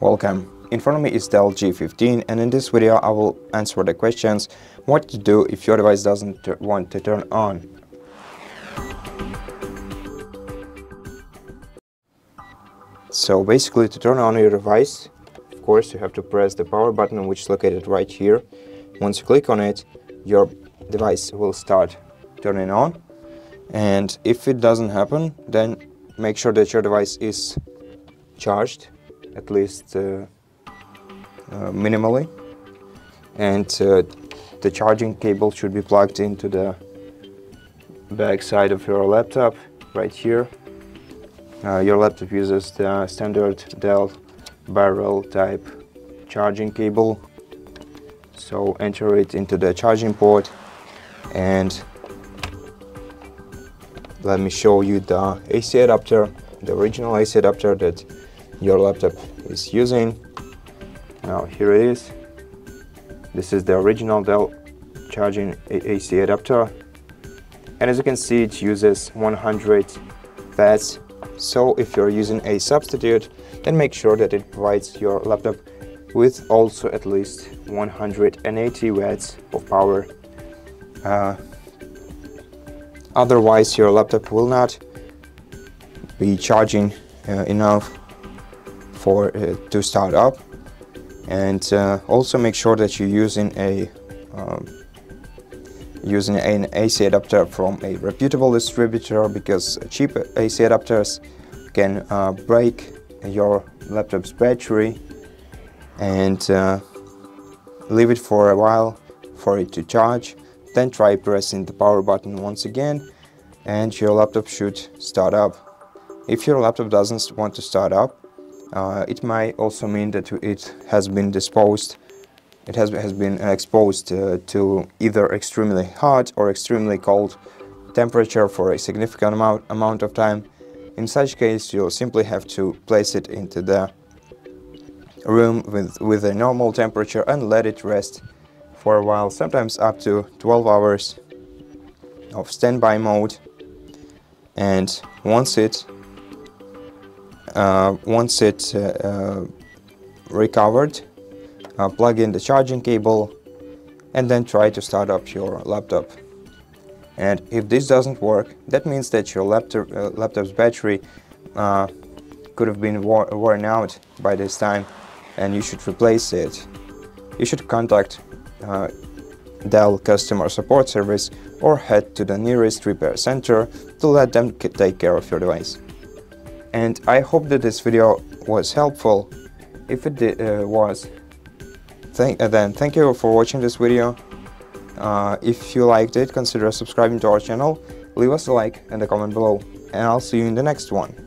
Welcome. In front of me is Dell G15 and in this video I will answer the questions what to do if your device doesn't want to turn on. So basically to turn on your device, of course you have to press the power button which is located right here. Once you click on it, your device will start turning on and if it doesn't happen then make sure that your device is charged at least uh, uh, minimally. And uh, the charging cable should be plugged into the back side of your laptop right here. Your laptop uses the standard Dell barrel type charging cable. So enter it into the charging port and let me show you the AC adapter the original AC adapter that your laptop is using. Now here it is. This is the original Dell charging AC adapter. And as you can see it uses 100 watts. So if you're using a substitute then make sure that it provides your laptop with also at least 180 watts of power. Uh, otherwise your laptop will not be charging uh, enough for uh, to start up. And uh, also make sure that you're using a um, using an AC adapter from a reputable distributor because cheap AC adapters can uh, break your laptop's battery and uh, leave it for a while for it to charge. Then try pressing the power button once again and your laptop should start up. If your laptop doesn't want to start up uh, it might also mean that it has been disposed it has, has been exposed uh, to either extremely hot or extremely cold temperature for a significant amount, amount of time. In such case, you'll simply have to place it into the room with, with a normal temperature and let it rest for a while, sometimes up to 12 hours of standby mode. And once it once it uh, uh, recovered, uh, plug in the charging cable and then try to start up your laptop. And if this doesn't work, that means that your laptop, uh, laptop's battery uh, could have been wor worn out by this time and you should replace it. You should contact uh, Dell customer support service or head to the nearest repair center to let them take care of your device. And I hope that this video was helpful. If it did, uh, was, Thank, uh, then thank you for watching this video. Uh, if you liked it, consider subscribing to our channel, leave us a like and a comment below, and I'll see you in the next one.